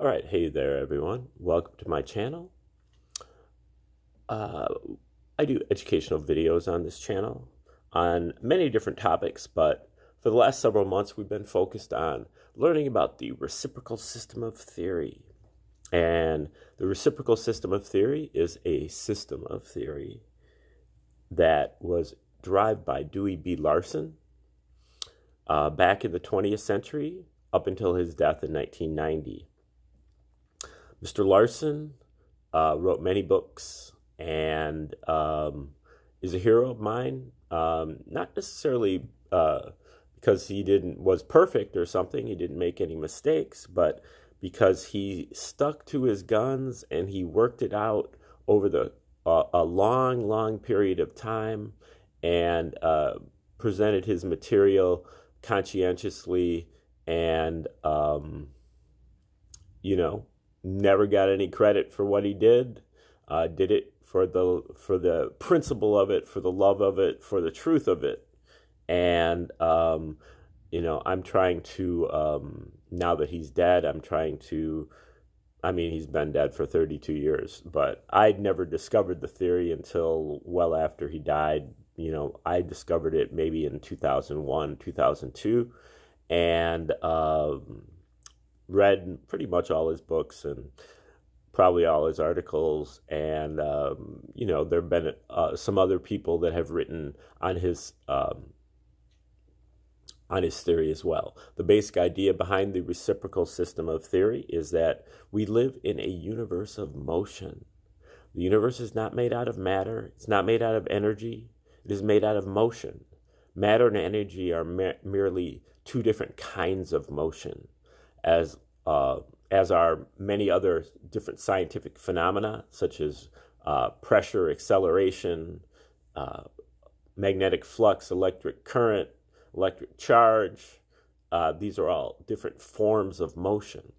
All right, hey there, everyone. Welcome to my channel. Uh, I do educational videos on this channel on many different topics, but for the last several months, we've been focused on learning about the reciprocal system of theory. And the reciprocal system of theory is a system of theory that was derived by Dewey B. Larson uh, back in the 20th century up until his death in 1990. Mr. Larson uh, wrote many books and um, is a hero of mine. Um, not necessarily uh, because he didn't was perfect or something. He didn't make any mistakes, but because he stuck to his guns and he worked it out over the uh, a long, long period of time and uh, presented his material conscientiously and um, you know never got any credit for what he did. Uh, did it for the for the principle of it, for the love of it, for the truth of it, and um, you know I'm trying to um, now that he's dead, I'm trying to. I mean, he's been dead for 32 years, but I'd never discovered the theory until well after he died. You know, I discovered it maybe in 2001, 2002, and um, read pretty much all his books and probably all his articles. And, um, you know, there have been uh, some other people that have written on his. Um, on his theory as well. The basic idea behind the reciprocal system of theory is that we live in a universe of motion. The universe is not made out of matter, it's not made out of energy, it is made out of motion. Matter and energy are merely two different kinds of motion as uh, as are many other different scientific phenomena such as uh, pressure, acceleration, uh, magnetic flux, electric current, electric charge. Uh, these are all different forms of motion.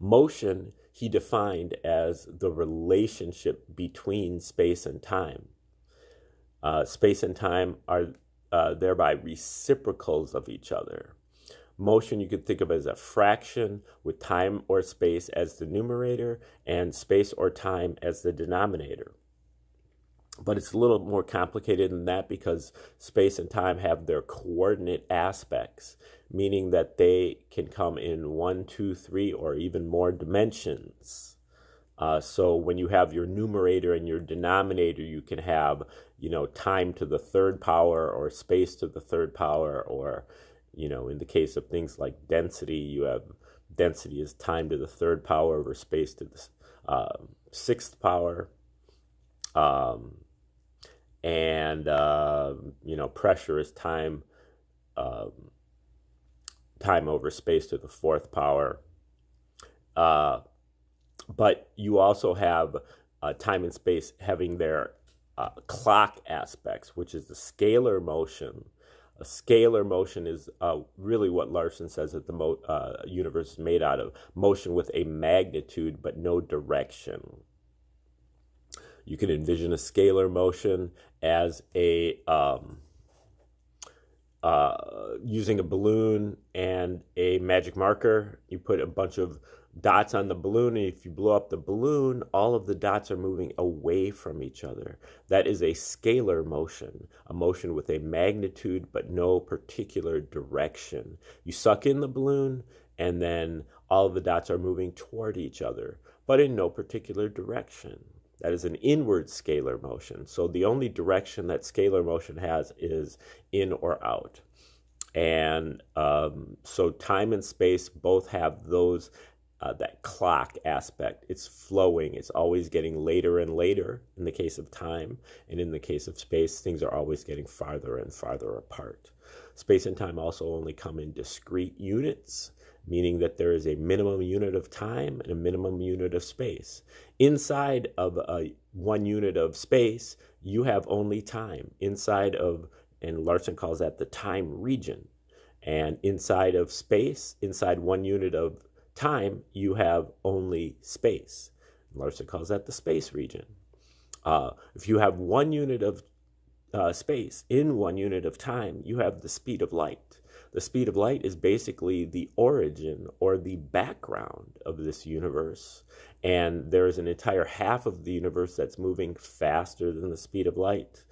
Motion he defined as the relationship between space and time. Uh, space and time are uh, thereby reciprocals of each other. Motion you could think of as a fraction with time or space as the numerator and space or time as the denominator. But it's a little more complicated than that because space and time have their coordinate aspects, meaning that they can come in one, two, three, or even more dimensions. Uh, so when you have your numerator and your denominator, you can have, you know, time to the third power or space to the third power or you know, in the case of things like density, you have density is time to the third power over space to the uh, sixth power. Um, and, uh, you know, pressure is time, um, time over space to the fourth power. Uh, but you also have uh, time and space having their uh, clock aspects, which is the scalar motion a scalar motion is uh, really what Larson says that the mo- uh, universe is made out of motion with a magnitude but no direction. You can envision a scalar motion as a um, uh, using a balloon and a magic marker. You put a bunch of dots on the balloon, and if you blow up the balloon, all of the dots are moving away from each other. That is a scalar motion, a motion with a magnitude but no particular direction. You suck in the balloon, and then all of the dots are moving toward each other, but in no particular direction. That is an inward scalar motion. So the only direction that scalar motion has is in or out. And um, so time and space both have those uh, that clock aspect. It's flowing. It's always getting later and later in the case of time. And in the case of space, things are always getting farther and farther apart. Space and time also only come in discrete units, meaning that there is a minimum unit of time and a minimum unit of space. Inside of a one unit of space, you have only time. Inside of, and Larson calls that the time region. And inside of space, inside one unit of time, you have only space. Larson calls that the space region. Uh, if you have one unit of uh, space in one unit of time, you have the speed of light. the speed of light is basically the origin or the background of this universe. And there's an entire half of the universe that's moving faster than the speed of light.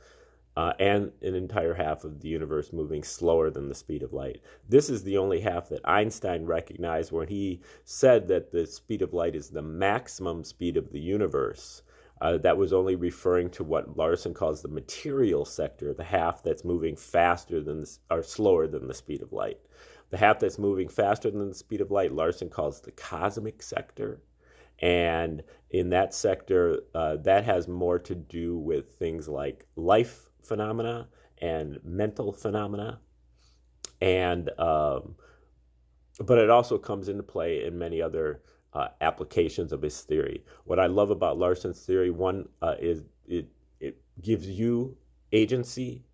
Uh, and an entire half of the universe moving slower than the speed of light. This is the only half that Einstein recognized when he said that the speed of light is the maximum speed of the universe. Uh, that was only referring to what Larson calls the material sector, the half that's moving faster than the, or slower than the speed of light. The half that's moving faster than the speed of light, Larson calls the cosmic sector. And in that sector, uh, that has more to do with things like life phenomena and mental phenomena. And, um, but it also comes into play in many other uh, applications of his theory. What I love about Larson's theory, one uh, is it it gives you agency.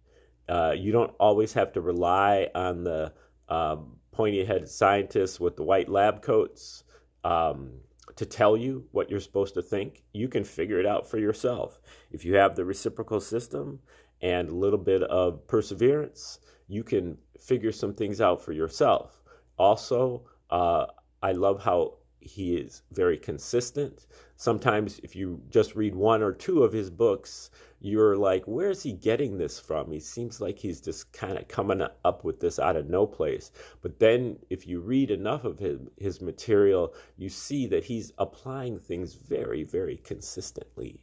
Uh, you don't always have to rely on the um, pointy-headed scientists with the white lab coats um, to tell you what you're supposed to think. You can figure it out for yourself. If you have the reciprocal system and a little bit of perseverance, you can figure some things out for yourself. Also, uh, I love how he is very consistent. Sometimes, if you just read one or two of his books, you're like, where is he getting this from? He seems like he's just kind of coming up with this out of no place. But then, if you read enough of his, his material, you see that he's applying things very, very consistently.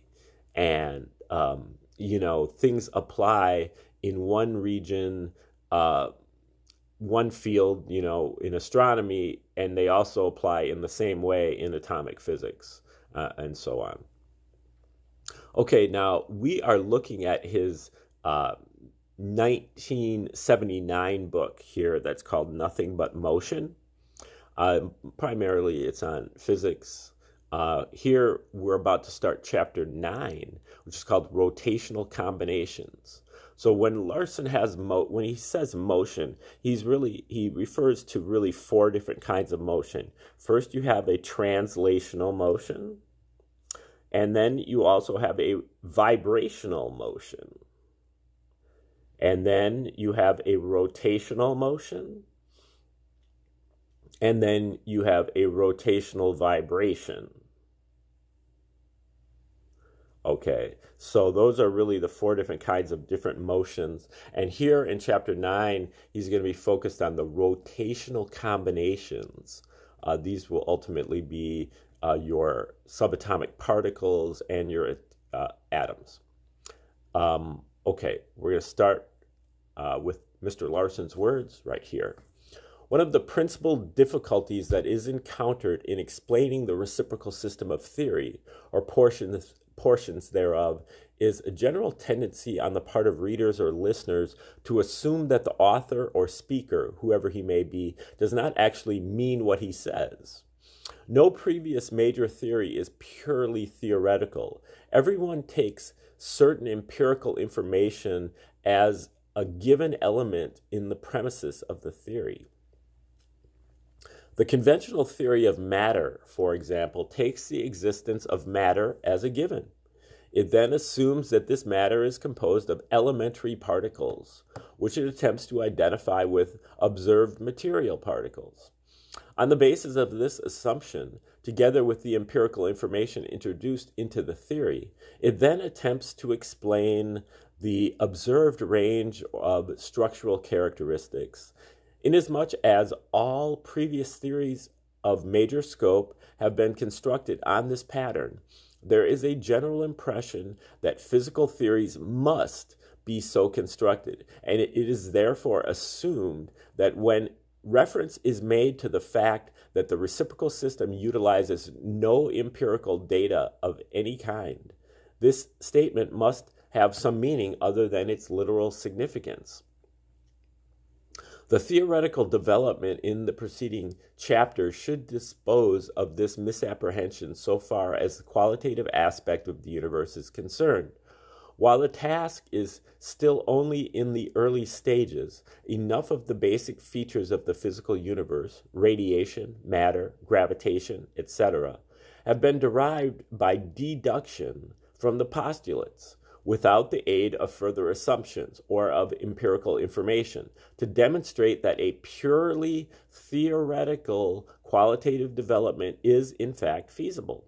And, um, you know, things apply in one region. Uh, one field, you know, in astronomy, and they also apply in the same way in atomic physics uh, and so on. Okay, now we are looking at his uh, 1979 book here that's called Nothing But Motion. Uh, primarily, it's on physics. Uh, here, we're about to start chapter 9, which is called Rotational Combinations. So when Larson has mo- when he says motion, he's really he refers to really four different kinds of motion. First, you have a translational motion, and then you also have a vibrational motion. And then you have a rotational motion. And then you have a rotational vibration. Okay, so those are really the four different kinds of different motions. And here in chapter nine, he's going to be focused on the rotational combinations. Uh, these will ultimately be uh, your subatomic particles and your uh, atoms. Um, okay, we're going to start uh, with Mr. Larson's words right here. One of the principal difficulties that is encountered in explaining the reciprocal system of theory, or portions portions thereof is a general tendency on the part of readers or listeners to assume that the author or speaker, whoever he may be, does not actually mean what he says. No previous major theory is purely theoretical. Everyone takes certain empirical information as a given element in the premises of the theory. The conventional theory of matter, for example, takes the existence of matter as a given. It then assumes that this matter is composed of elementary particles, which it attempts to identify with observed material particles. On the basis of this assumption, together with the empirical information introduced into the theory, it then attempts to explain the observed range of structural characteristics inasmuch as all previous theories of major scope have been constructed on this pattern, there is a general impression that physical theories must be so constructed, and it is therefore assumed that when reference is made to the fact that the reciprocal system utilizes no empirical data of any kind, this statement must have some meaning other than its literal significance. The theoretical development in the preceding chapter should dispose of this misapprehension so far as the qualitative aspect of the universe is concerned. While the task is still only in the early stages, enough of the basic features of the physical universe, radiation, matter, gravitation, etc., have been derived by deduction from the postulates without the aid of further assumptions or of empirical information to demonstrate that a purely theoretical qualitative development is in fact feasible.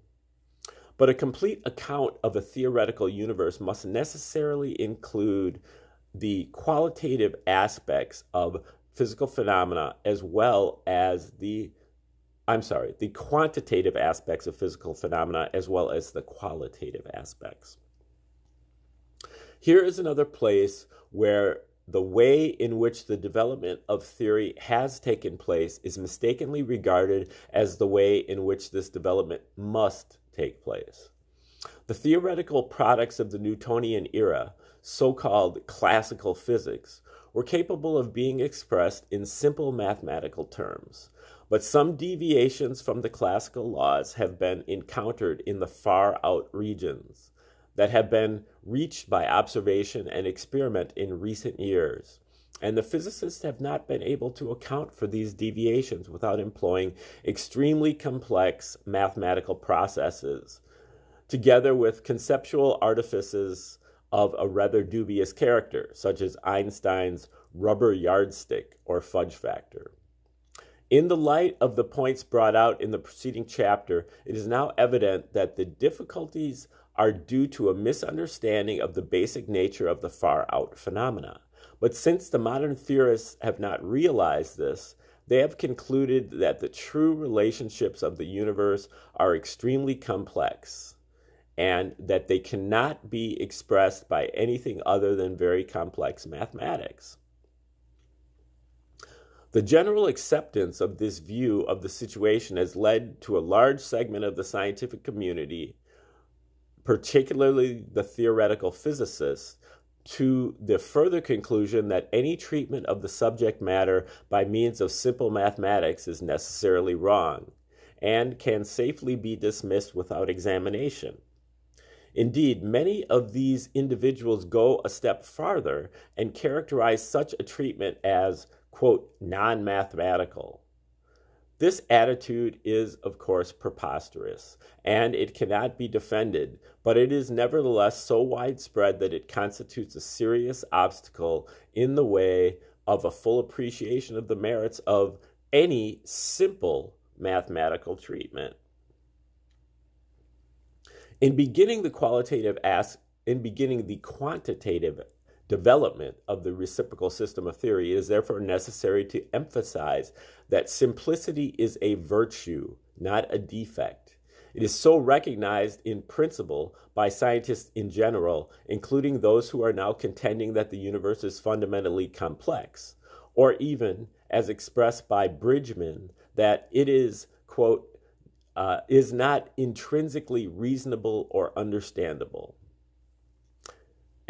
But a complete account of a theoretical universe must necessarily include the qualitative aspects of physical phenomena as well as the I'm sorry, the quantitative aspects of physical phenomena as well as the qualitative aspects. Here is another place where the way in which the development of theory has taken place is mistakenly regarded as the way in which this development must take place. The theoretical products of the Newtonian era, so called classical physics, were capable of being expressed in simple mathematical terms. But some deviations from the classical laws have been encountered in the far out regions that have been reached by observation and experiment in recent years. And the physicists have not been able to account for these deviations without employing extremely complex mathematical processes, together with conceptual artifices of a rather dubious character, such as Einstein's rubber yardstick or fudge factor. In the light of the points brought out in the preceding chapter, it is now evident that the difficulties are due to a misunderstanding of the basic nature of the far out phenomena. But since the modern theorists have not realized this, they have concluded that the true relationships of the universe are extremely complex and that they cannot be expressed by anything other than very complex mathematics. The general acceptance of this view of the situation has led to a large segment of the scientific community, particularly the theoretical physicists, to the further conclusion that any treatment of the subject matter by means of simple mathematics is necessarily wrong and can safely be dismissed without examination. Indeed, many of these individuals go a step farther and characterize such a treatment as quote, non mathematical. This attitude is, of course, preposterous, and it cannot be defended, but it is nevertheless so widespread that it constitutes a serious obstacle in the way of a full appreciation of the merits of any simple mathematical treatment. In beginning the qualitative as in beginning the quantitative development of the reciprocal system of theory, it is therefore necessary to emphasize that simplicity is a virtue, not a defect. It is so recognized in principle by scientists in general, including those who are now contending that the universe is fundamentally complex, or even, as expressed by Bridgman, that it is, quote, uh, is not intrinsically reasonable or understandable.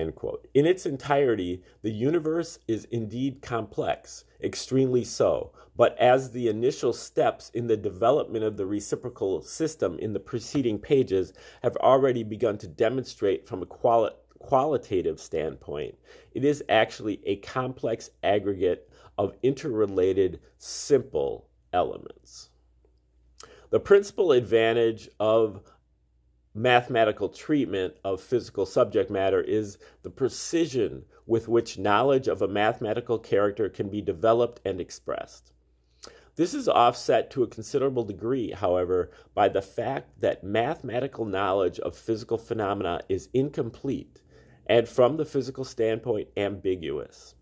End quote. In its entirety, the universe is indeed complex, extremely so, but as the initial steps in the development of the reciprocal system in the preceding pages have already begun to demonstrate from a quali- qualitative standpoint, it is actually a complex aggregate of interrelated, simple elements. The principal advantage of mathematical treatment of physical subject matter is the precision with which knowledge of a mathematical character can be developed and expressed. This is offset to a considerable degree, however, by the fact that mathematical knowledge of physical phenomena is incomplete and, from the physical standpoint, ambiguous.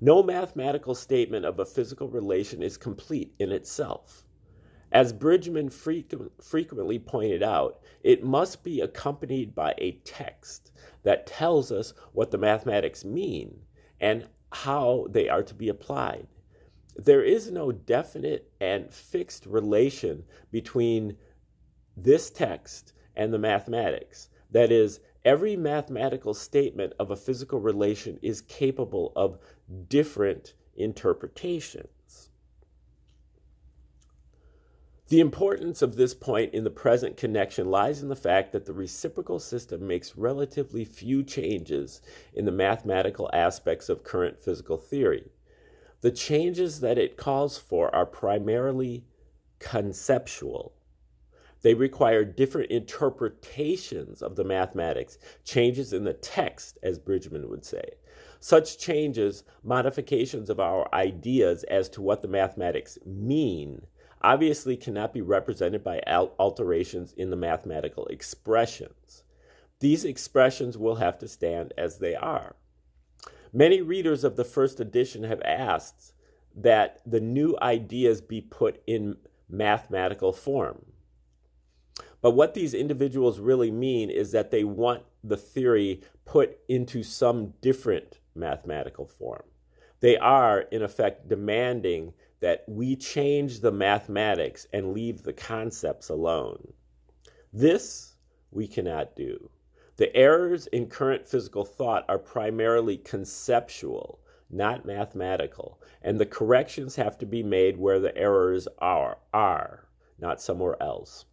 No mathematical statement of a physical relation is complete in itself. As Bridgman frequently pointed out, it must be accompanied by a text that tells us what the mathematics mean and how they are to be applied. There is no definite and fixed relation between this text and the mathematics. That is, every mathematical statement of a physical relation is capable of different interpretation. The importance of this point in the present connection lies in the fact that the reciprocal system makes relatively few changes in the mathematical aspects of current physical theory. The changes that it calls for are primarily conceptual. They require different interpretations of the mathematics, changes in the text, as Bridgman would say. Such changes, modifications of our ideas as to what the mathematics mean, obviously cannot be represented by alterations in the mathematical expressions. These expressions will have to stand as they are. Many readers of the first edition have asked that the new ideas be put in mathematical form. But what these individuals really mean is that they want the theory put into some different mathematical form. They are, in effect, demanding that we change the mathematics and leave the concepts alone. This we cannot do. The errors in current physical thought are primarily conceptual, not mathematical, and the corrections have to be made where the errors are, are not somewhere else.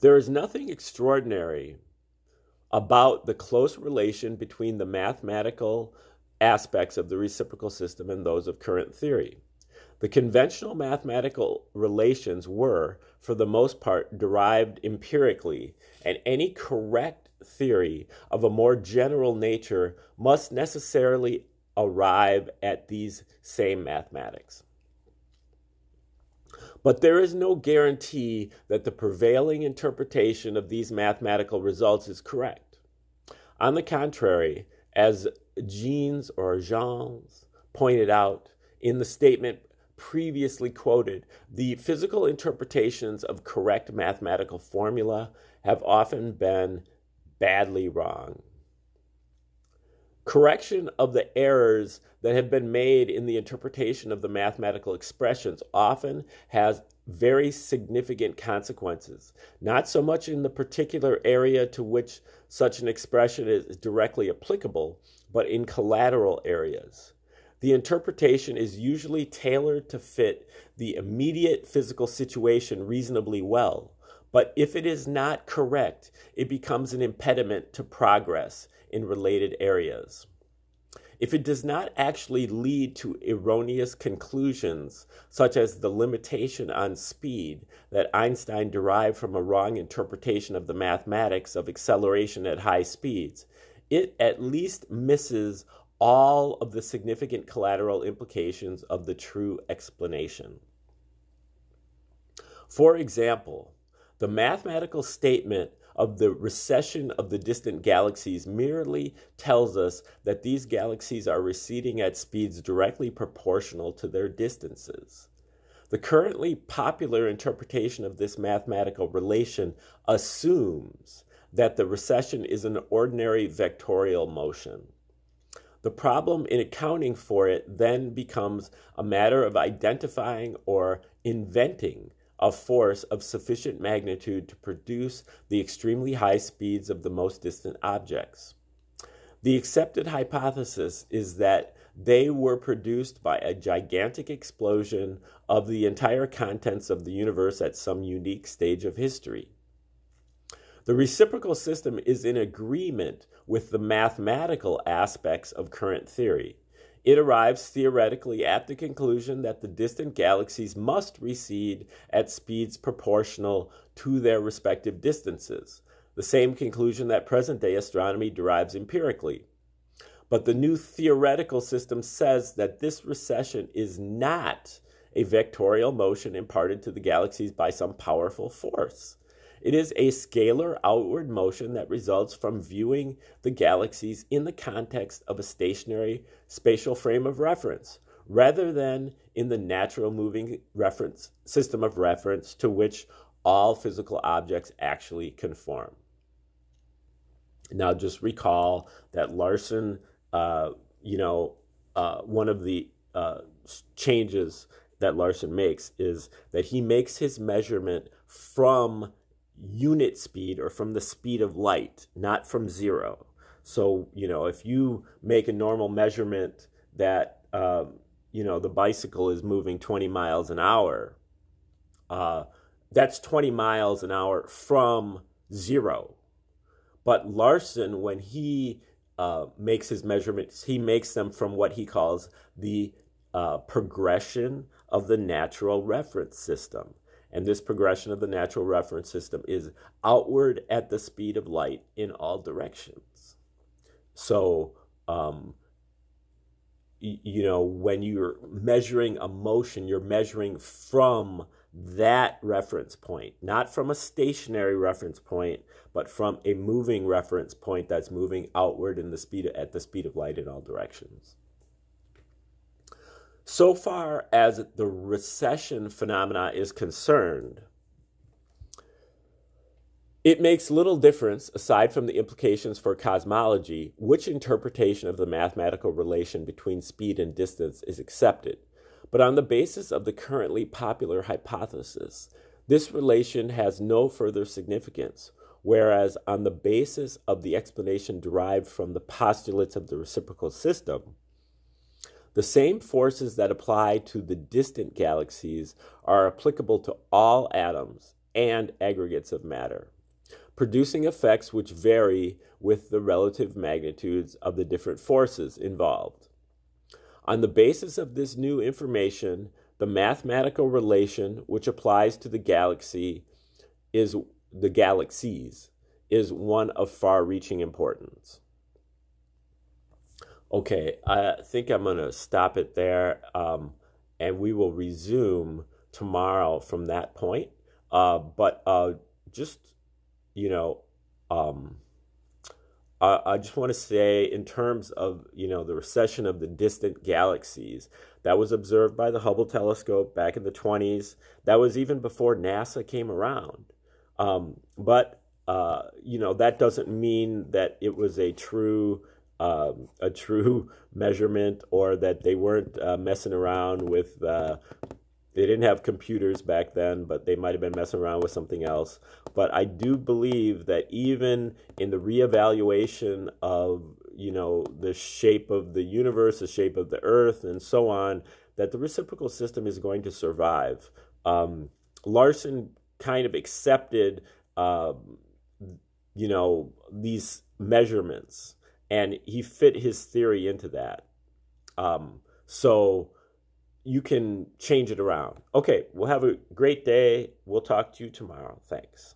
There is nothing extraordinary about the close relation between the mathematical aspects of the reciprocal system and those of current theory. The conventional mathematical relations were, for the most part, derived empirically, and any correct theory of a more general nature must necessarily arrive at these same mathematics. But there is no guarantee that the prevailing interpretation of these mathematical results is correct. On the contrary, as Jeans or Jeans pointed out in the statement previously quoted, the physical interpretations of correct mathematical formula have often been badly wrong. Correction of the errors that have been made in the interpretation of the mathematical expressions often has very significant consequences, not so much in the particular area to which such an expression is directly applicable, but in collateral areas. The interpretation is usually tailored to fit the immediate physical situation reasonably well, but if it is not correct, it becomes an impediment to progress in related areas. If it does not actually lead to erroneous conclusions, such as the limitation on speed that Einstein derived from a wrong interpretation of the mathematics of acceleration at high speeds, it at least misses all of the significant collateral implications of the true explanation. For example, the mathematical statement of the recession of the distant galaxies merely tells us that these galaxies are receding at speeds directly proportional to their distances. The currently popular interpretation of this mathematical relation assumes that the recession is an ordinary vectorial motion. The problem in accounting for it then becomes a matter of identifying or inventing a force of sufficient magnitude to produce the extremely high speeds of the most distant objects. The accepted hypothesis is that they were produced by a gigantic explosion of the entire contents of the universe at some unique stage of history. The reciprocal system is in agreement with the mathematical aspects of current theory. It arrives theoretically at the conclusion that the distant galaxies must recede at speeds proportional to their respective distances, the same conclusion that present day astronomy derives empirically. But the new theoretical system says that this recession is not a vectorial motion imparted to the galaxies by some powerful force. It is a scalar outward motion that results from viewing the galaxies in the context of a stationary spatial frame of reference, rather than in the natural moving reference system of reference to which all physical objects actually conform. Now, just recall that Larson, uh, you know, uh, one of the uh, changes that Larson makes is that he makes his measurement from unit speed or from the speed of light, not from zero. So, you know, if you make a normal measurement that, um, you know, the bicycle is moving 20 miles an hour, uh, that's 20 miles an hour from zero. But Larson, when he uh, makes his measurements, he makes them from what he calls the uh, progression of the natural reference system. And this progression of the natural reference system is outward at the speed of light in all directions. So, um, you know, when you're measuring a motion, you're measuring from that reference point, not from a stationary reference point, but from a moving reference point that's moving outward in the speed at the speed of light in all directions. So far as the recession phenomena is concerned, it makes little difference, aside from the implications for cosmology, which interpretation of the mathematical relation between speed and distance is accepted. But on the basis of the currently popular hypothesis, this relation has no further significance, whereas on the basis of the explanation derived from the postulates of the reciprocal system, the same forces that apply to the distant galaxies are applicable to all atoms and aggregates of matter, producing effects which vary with the relative magnitudes of the different forces involved. On the basis of this new information, the mathematical relation which applies to the galaxy is the galaxies is one of far-reaching importance. Okay, I think I'm going to stop it there, um, and we will resume tomorrow from that point. Uh, but uh, just, you know, um, I, I just want to say, in terms of, you know, the recession of the distant galaxies, that was observed by the Hubble telescope back in the 20s. That was even before NASA came around. Um, but, uh, you know, that doesn't mean that it was a true um, a true measurement or that they weren't uh, messing around with uh, they didn't have computers back then but they might have been messing around with something else. But i do believe that even in the reevaluation of you know the shape of the universe the shape of the earth and so on that the reciprocal system is going to survive. Um, larson kind of accepted uh, you know these measurements and he fit his theory into that. Um, so you can change it around. Okay, we'll have a great day. We'll talk to you tomorrow. Thanks.